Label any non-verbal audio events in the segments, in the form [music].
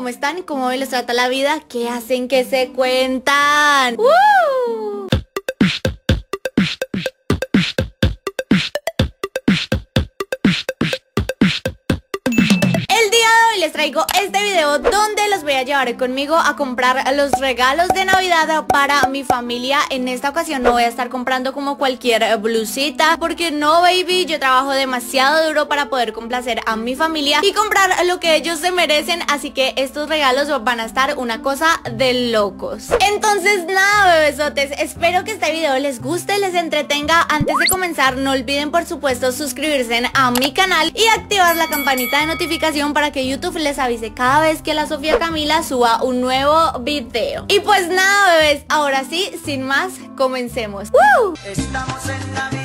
¿Cómo están? ¿Cómo les trata la vida? ¿Qué hacen? ¿Qué se cuentan? Traigo este video donde los voy a llevar conmigo a comprar los regalos de navidad para mi familia. En esta ocasión no voy a estar comprando como cualquier blusita Porque no baby, yo trabajo demasiado duro para poder complacer a mi familia Y comprar lo que ellos se merecen. Así que estos regalos van a estar una cosa de locos. Entonces nada bebesotes, espero que este video les guste, les entretenga. Antes de comenzar no olviden por supuesto suscribirse a mi canal Y activar la campanita de notificación para que YouTube les avise cada vez que la Sofía Camila suba un nuevo video. Y pues nada, bebés, ahora sí, sin más, comencemos. Estamos en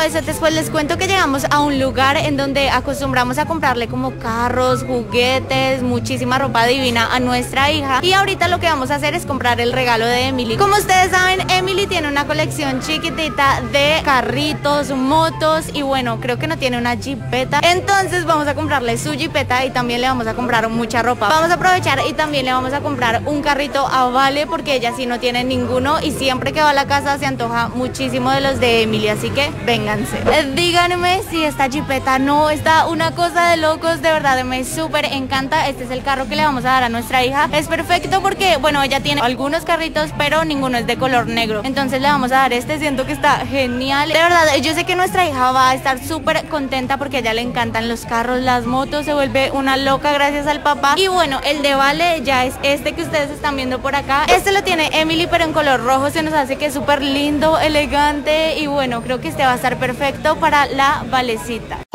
Eso después les cuento que llegamos a un lugar en donde acostumbramos a comprarle como carros, juguetes, muchísima ropa divina a nuestra hija. Y ahorita lo que vamos a hacer es comprar el regalo de Emily. Como ustedes saben, Emily tiene una colección chiquitita de carritos, motos y bueno, creo que no tiene una jipeta. Entonces vamos a comprarle su jipeta y también le vamos a comprar mucha ropa. Vamos a aprovechar y también le vamos a comprar un carrito a Vale porque ella sí no tiene ninguno y siempre que va a la casa se antoja muchísimo de los de Emily. Así que Eh, díganme si esta jipeta no está una cosa de locos, de verdad me súper encanta. Este es el carro que le vamos a dar a nuestra hija. Es perfecto porque, bueno, ella tiene algunos carritos, pero ninguno es de color negro. Entonces le vamos a dar este, siento que está genial. De verdad, yo sé que nuestra hija va a estar súper contenta porque a ella le encantan los carros, las motos, se vuelve una loca gracias al papá. Y bueno, el de Vale ya es este que ustedes están viendo por acá. Este lo tiene Emily, pero en color rojo, se nos hace que es súper lindo, elegante y bueno, creo que este va a estar perfecto para la valecita.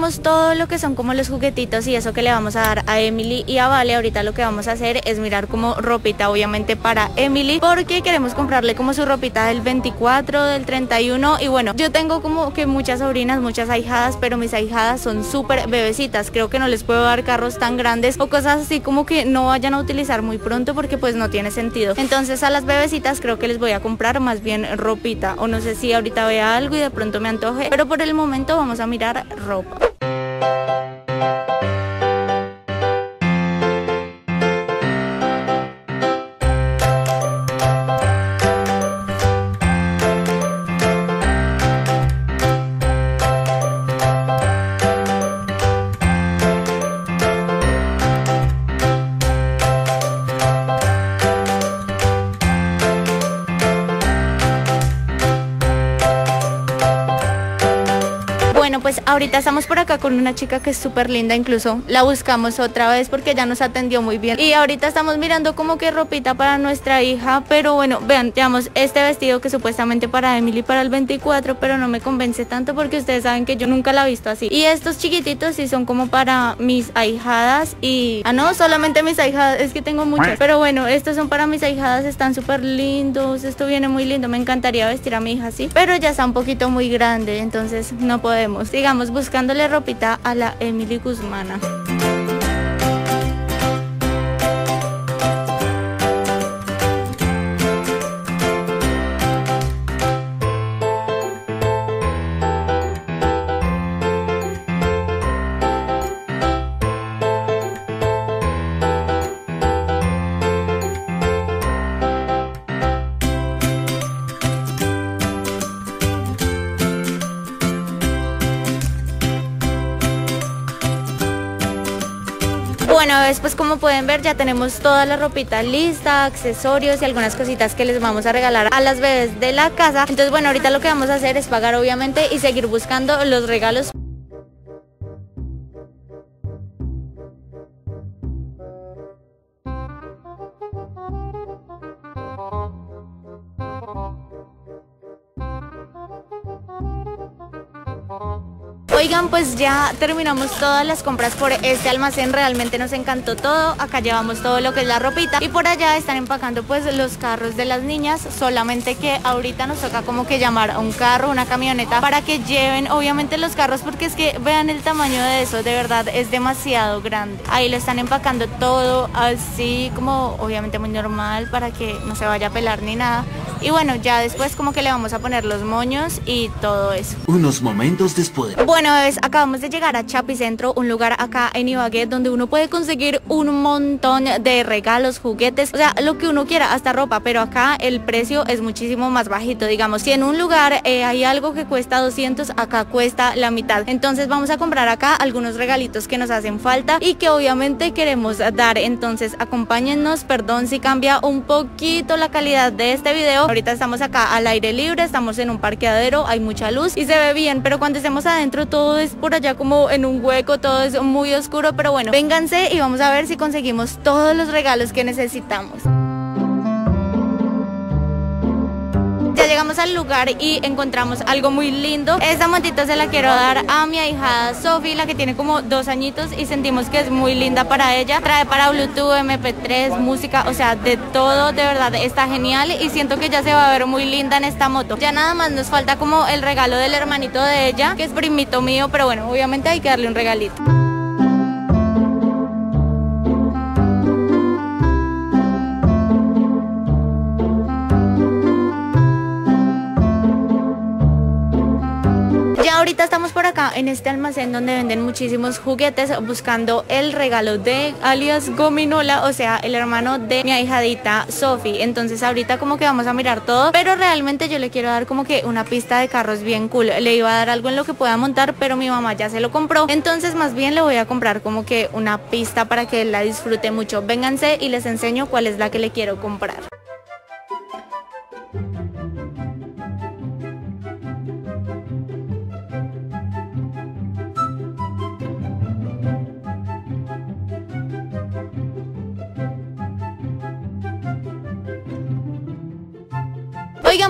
Todo lo que son como los juguetitos y eso que le vamos a dar a Emily y a Vale, ahorita lo que vamos a hacer es mirar como ropita obviamente para Emily porque queremos comprarle como su ropita del 24, del 31 y bueno, yo tengo como que muchas sobrinas, muchas ahijadas, pero mis ahijadas son súper bebecitas, creo que no les puedo dar carros tan grandes o cosas así como que no vayan a utilizar muy pronto porque pues no tiene sentido. Entonces a las bebecitas creo que les voy a comprar más bien ropita o no sé si ahorita vea algo y de pronto me antoje, pero por el momento vamos a mirar ropa. Bueno, ahorita estamos por acá con una chica que es súper linda, incluso la buscamos otra vez porque ya nos atendió muy bien. Y ahorita estamos mirando como que ropita para nuestra hija, pero bueno, vean, digamos, este vestido que supuestamente para Emily para el 24, pero no me convence tanto porque ustedes saben que yo nunca la he visto así. Y estos chiquititos sí son como para mis ahijadas y... Ah, no, solamente mis ahijadas, es que tengo muchas. Pero bueno, estos son para mis ahijadas, están súper lindos, esto viene muy lindo, me encantaría vestir a mi hija así, pero ya está un poquito muy grande, entonces no podemos. Digamos, buscándole ropita a la Emily Guzmana. Como pueden ver ya tenemos toda la ropita lista, accesorios y algunas cositas que les vamos a regalar a las bebés de la casa. Entonces bueno, ahorita lo que vamos a hacer es pagar obviamente y seguir buscando los regalos Pues ya terminamos todas las compras por este almacén, realmente nos encantó todo, acá llevamos todo lo que es la ropita. Y por allá están empacando pues los carros de las niñas, solamente que ahorita nos toca como que llamar a un carro, una camioneta para que lleven obviamente los carros. Porque es que vean el tamaño de eso, de verdad es demasiado grande. Ahí lo están empacando todo así como obviamente muy normal para que no se vaya a pelar ni nada. Y bueno, ya después como que le vamos a poner los moños y todo eso. Unos momentos después. Bueno, acabamos de llegar a Chapicentro, un lugar acá en Ibagué donde uno puede conseguir un montón de regalos, juguetes, o sea, lo que uno quiera, hasta ropa, pero acá el precio es muchísimo más bajito, digamos. Si en un lugar eh, hay algo que cuesta 200, acá cuesta la mitad. Entonces vamos a comprar acá algunos regalitos que nos hacen falta y que obviamente queremos dar. Entonces acompáñennos, perdón si cambia un poquito la calidad de este video Ahorita estamos acá al aire libre, estamos en un parqueadero, hay mucha luz y se ve bien, pero cuando estemos adentro todo es por allá como en un hueco, todo es muy oscuro, pero bueno, vénganse y vamos a ver si conseguimos todos los regalos que necesitamos. Llegamos al lugar y encontramos algo muy lindo. Esta motito se la quiero dar a mi hija Sofi, la que tiene como dos añitos y sentimos que es muy linda para ella. Trae para Bluetooth, MP3, música, o sea, de todo, de verdad, está genial y siento que ya se va a ver muy linda en esta moto. Ya nada más nos falta como el regalo del hermanito de ella, que es primito mío, pero bueno, obviamente hay que darle un regalito. Estamos por acá en este almacén donde venden muchísimos juguetes buscando el regalo de alias Gominola, o sea, el hermano de mi ahijadita Sophie. Entonces ahorita como que vamos a mirar todo, pero realmente yo le quiero dar como que una pista de carros bien cool. Le iba a dar algo en lo que pueda montar, pero mi mamá ya se lo compró. Entonces más bien le voy a comprar como que una pista para que la disfrute mucho. Vénganse y les enseño cuál es la que le quiero comprar.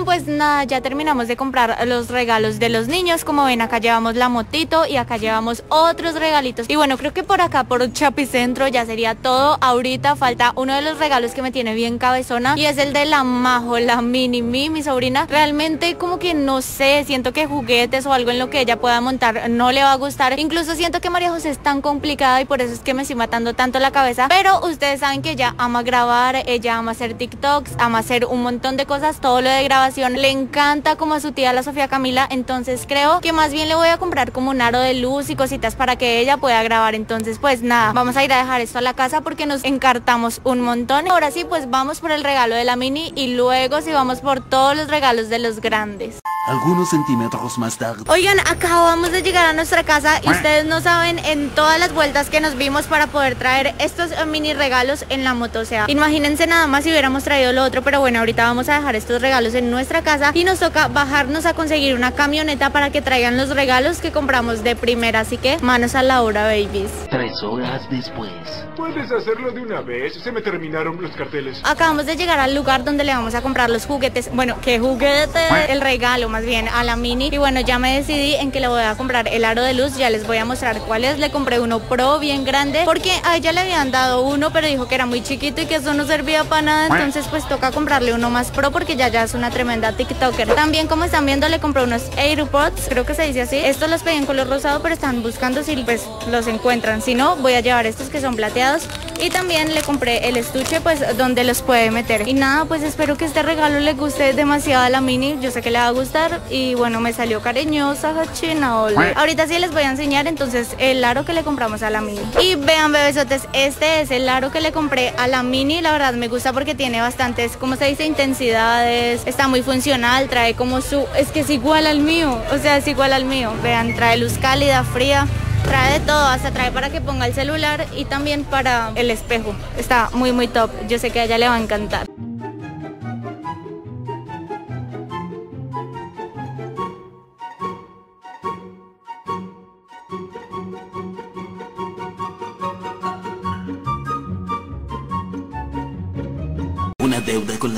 Pues nada, ya terminamos de comprar los regalos de los niños. Como ven, acá llevamos la motito y acá llevamos otros regalitos. Y bueno, creo que por acá, por Chapicentro, ya sería todo. Ahorita falta uno de los regalos que me tiene bien cabezona y es el de la Majo, la Mini Mi, mi sobrina. Realmente como que no sé, siento que juguetes o algo en lo que ella pueda montar no le va a gustar. Incluso siento que María José es tan complicada y por eso es que me estoy matando tanto la cabeza. Pero ustedes saben que ella ama grabar, ella ama hacer TikToks, ama hacer un montón de cosas, todo lo de grabación le encanta como a su tía la Sofía Camila, entonces creo que más bien le voy a comprar como un aro de luz y cositas para que ella pueda grabar. Entonces pues nada, vamos a ir a dejar esto a la casa porque nos encartamos un montón. Ahora sí pues vamos por el regalo de la mini y luego sí vamos por todos los regalos de los grandes. Algunos centímetros más tarde. Oigan, acabamos de llegar a nuestra casa y ustedes no saben en todas las vueltas que nos vimos para poder traer estos eh, mini regalos en la moto. O sea, imagínense nada más si hubiéramos traído lo otro, pero bueno, ahorita vamos a dejar estos regalos en nuestra casa y nos toca bajarnos a conseguir una camioneta para que traigan los regalos que compramos de primera. Así que manos a la obra, babies. Tres horas después. Puedes hacerlo de una vez, se me terminaron los carteles. Acabamos de llegar al lugar donde le vamos a comprar los juguetes. Bueno, ¿qué juguete? El regalo más bien a la mini. Y bueno, ya me decidí en que le voy a comprar el aro de luz. Ya les voy a mostrar cuál es. Le compré uno pro bien grande porque a ella le habían dado uno, pero dijo que era muy chiquito y que eso no servía para nada. Entonces pues toca comprarle uno más pro porque ya ya es una tremenda TikToker. También como están viendo le compré unos AirPods, creo que se dice así. Estos los pedí en color rosado, pero están buscando si pues los encuentran. Si no, voy a llevar estos que son plateados. Y también le compré el estuche pues donde los puede meter. Y nada, pues espero que este regalo le guste demasiado a la mini. Yo sé que le va a gustar y bueno, me salió cariñosa, Hachina, Ahorita sí les voy a enseñar entonces el aro que le compramos a la mini. Y vean, bebesotes, este es el aro que le compré a la mini. La verdad me gusta porque tiene bastantes, como se dice, intensidades. Está muy funcional, trae como su... Es que es igual al mío, o sea, es igual al mío. Vean, trae luz cálida, fría. Trae de todo, hasta trae para que ponga el celular y también para el espejo. Está muy muy top. Yo sé que a ella le va a encantar.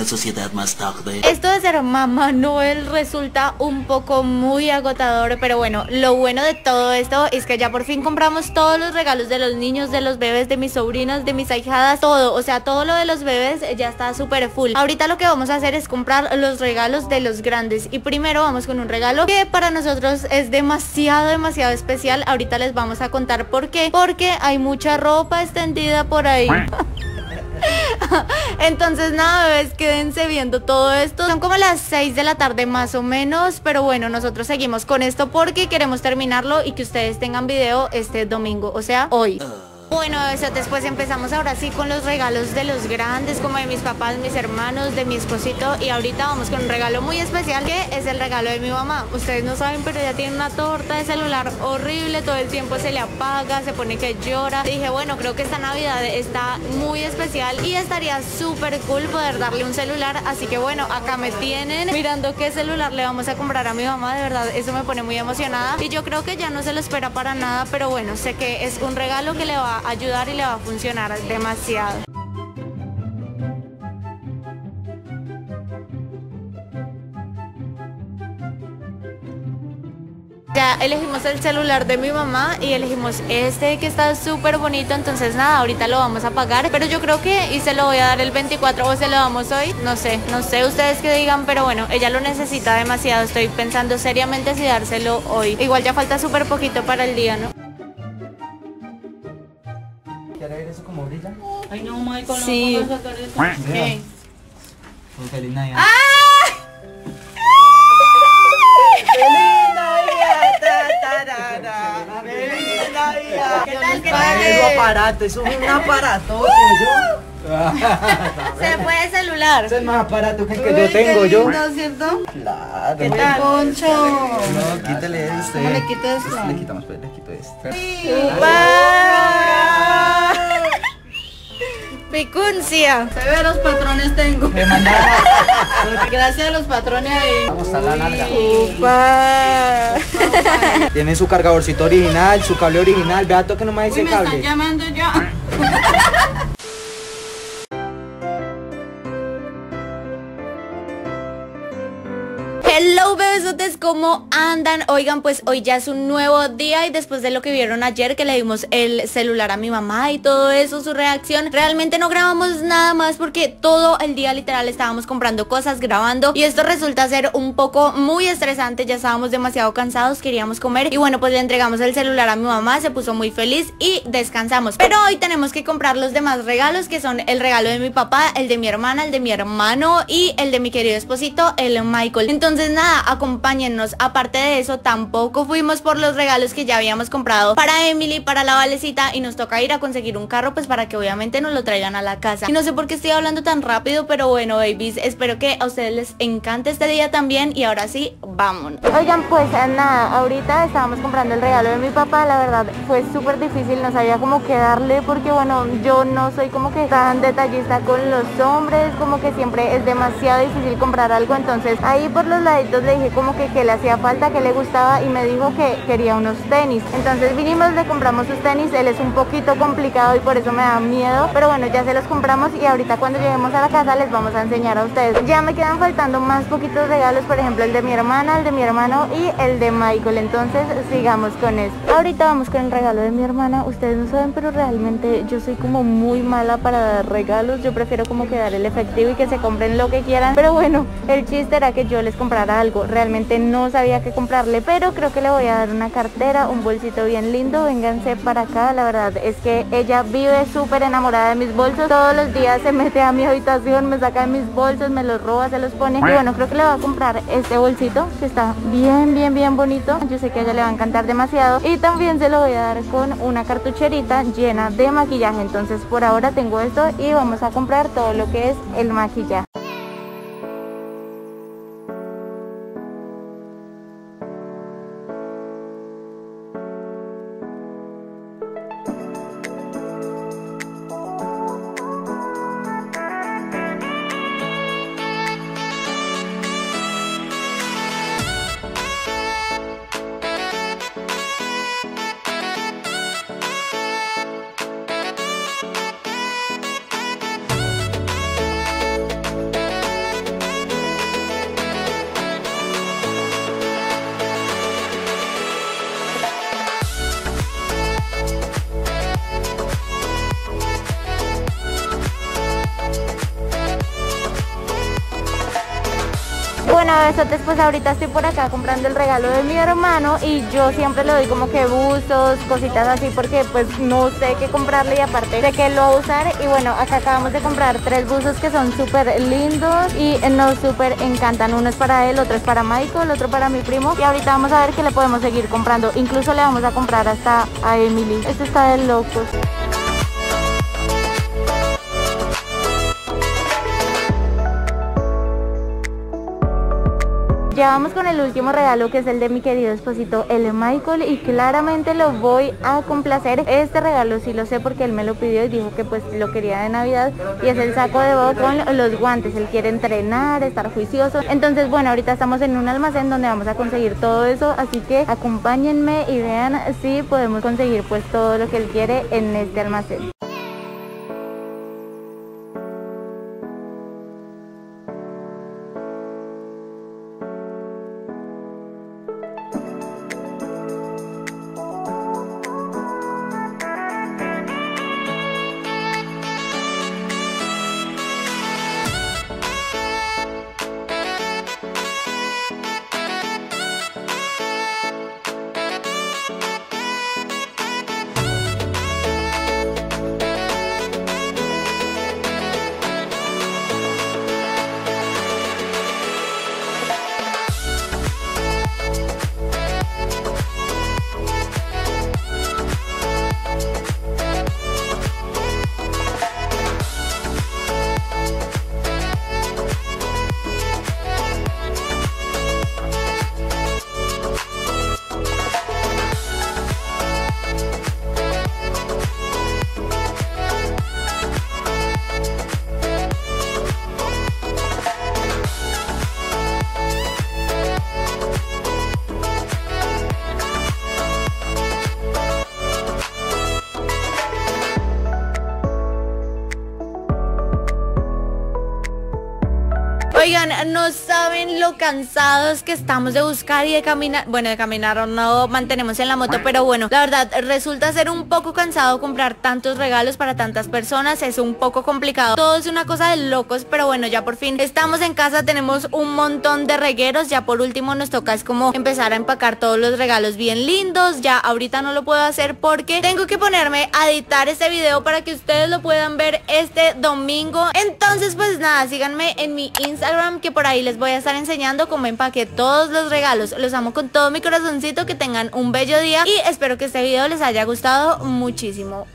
Sociedad más tarde. Esto de ser mamá Noel resulta un poco muy agotador, pero bueno, lo bueno de todo esto es que ya por fin compramos todos los regalos de los niños, de los bebés, de mis sobrinas, de mis ahijadas, todo, o sea, todo lo de los bebés ya está súper full. Ahorita lo que vamos a hacer es comprar los regalos de los grandes y primero vamos con un regalo que para nosotros es demasiado, demasiado especial. Ahorita les vamos a contar por qué, porque hay mucha ropa extendida por ahí. [laughs] [laughs] Entonces nada, bebés, quédense viendo todo esto. Son como las 6 de la tarde más o menos, pero bueno, nosotros seguimos con esto porque queremos terminarlo y que ustedes tengan video este domingo, o sea, hoy. Bueno, eso después empezamos ahora sí con los regalos de los grandes, como de mis papás, mis hermanos, de mi esposito. Y ahorita vamos con un regalo muy especial que es el regalo de mi mamá. Ustedes no saben, pero ella tiene una torta de celular horrible, todo el tiempo se le apaga, se pone que llora. Dije, bueno, creo que esta Navidad está muy especial y estaría súper cool poder darle un celular. Así que bueno, acá me tienen mirando qué celular le vamos a comprar a mi mamá. De verdad, eso me pone muy emocionada. Y yo creo que ya no se lo espera para nada, pero bueno, sé que es un regalo que le va ayudar y le va a funcionar demasiado. Ya elegimos el celular de mi mamá y elegimos este que está súper bonito, entonces nada, ahorita lo vamos a pagar, pero yo creo que y se lo voy a dar el 24 o se lo damos hoy, no sé, no sé ustedes que digan, pero bueno, ella lo necesita demasiado, estoy pensando seriamente si dárselo hoy. Igual ya falta súper poquito para el día, ¿no? Sí. no. ¿Qué? Con feliz Navidad. ¿Qué tal? ¿Qué tal? es un aparato, eso es un aparato. Se fue el celular. Eso es más aparato que el que yo tengo yo. ¿cierto? Claro. ¿Qué tal? Poncho. No, quítale este. ¿Cómo le quito esto? Le quitamos, pues le quito este. Picuncia. Se ve los patrones tengo. Me mandaron. [laughs] Gracias a los patrones ahí. Vamos a la larga. Upa. Tiene su cargadorcito original, su cable original. Beato que no me Uy, dice me están llamando ya. [laughs] Hello bebesotes, ¿cómo andan? Oigan, pues hoy ya es un nuevo día y después de lo que vieron ayer que le dimos el celular a mi mamá y todo eso, su reacción, realmente no grabamos nada más porque todo el día literal estábamos comprando cosas, grabando y esto resulta ser un poco muy estresante, ya estábamos demasiado cansados, queríamos comer y bueno, pues le entregamos el celular a mi mamá, se puso muy feliz y descansamos. Pero hoy tenemos que comprar los demás regalos que son el regalo de mi papá, el de mi hermana, el de mi hermano y el de mi querido esposito, el Michael. Entonces nada, acompáñennos. Aparte de eso, tampoco fuimos por los regalos que ya habíamos comprado para Emily, para la valecita y nos toca ir a conseguir un carro pues para que obviamente nos lo traigan a la casa. Y no sé por qué estoy hablando tan rápido, pero bueno, babies, espero que a ustedes les encante este día también y ahora sí, vámonos. Oigan, pues nada, ahorita estábamos comprando el regalo de mi papá, la verdad fue súper difícil, no sabía cómo que darle porque bueno, yo no soy como que tan detallista con los hombres, como que siempre es demasiado difícil comprar algo, entonces ahí por los laditos le dije como que, que le hacía falta, que le gustaba y me dijo que quería unos tenis. Entonces vinimos, le compramos sus tenis, él es un poquito complicado y por eso me da miedo, pero bueno, ya se los compramos y ahorita cuando lleguemos a la casa les vamos a enseñar a ustedes. Ya me quedan faltando más poquitos regalos, por ejemplo el de mi hermana, el de mi hermano y el de Michael, entonces sigamos con esto. Ahorita vamos con el regalo de mi hermana, ustedes no saben, pero realmente yo soy como muy mala para dar regalos, yo prefiero como que dar el efectivo y que se compren lo que quieran, pero bueno, el chiste era que yo les comprara algo, realmente no sabía qué comprarle, pero creo que le voy a dar una cartera, un bolsito bien lindo, vénganse para acá, la verdad es que ella vive súper enamorada de mis bolsos, todos los días se mete a mi habitación, me saca de mis bolsos, me los roba, se los pone, y bueno, creo que le voy a comprar este bolsito, que está bien, bien, bien bonito, yo sé que a ella le va a encantar demasiado, y también se lo voy a dar con una cartucherita llena de maquillaje, entonces por ahora tengo esto y vamos a comprar todo lo que es el maquillaje. Bueno, besotes, pues ahorita estoy por acá comprando el regalo de mi hermano y yo siempre le doy como que buzos, cositas así porque pues no sé qué comprarle y aparte sé que lo va a usar y bueno, acá acabamos de comprar tres buzos que son súper lindos y nos súper encantan. Uno es para él, otro es para Michael, el otro para mi primo y ahorita vamos a ver qué le podemos seguir comprando. Incluso le vamos a comprar hasta a Emily. Esto está de locos. Ya vamos con el último regalo que es el de mi querido esposito, el Michael y claramente lo voy a complacer. Este regalo sí lo sé porque él me lo pidió y dijo que pues lo quería de Navidad y es el saco de bodo con los guantes. Él quiere entrenar, estar juicioso. Entonces bueno, ahorita estamos en un almacén donde vamos a conseguir todo eso, así que acompáñenme y vean si podemos conseguir pues todo lo que él quiere en este almacén. No saben lo cansados que estamos de buscar y de caminar. Bueno, de caminar o no mantenemos en la moto, pero bueno, la verdad resulta ser un poco cansado comprar tantos regalos para tantas personas. Es un poco complicado. Todo es una cosa de locos, pero bueno, ya por fin estamos en casa, tenemos un montón de regueros. Ya por último nos toca es como empezar a empacar todos los regalos bien lindos. Ya ahorita no lo puedo hacer porque tengo que ponerme a editar este video para que ustedes lo puedan ver este domingo. Entonces, pues nada, síganme en mi Instagram que por ahí les voy a estar enseñando cómo empaqué todos los regalos. Los amo con todo mi corazoncito, que tengan un bello día y espero que este video les haya gustado muchísimo.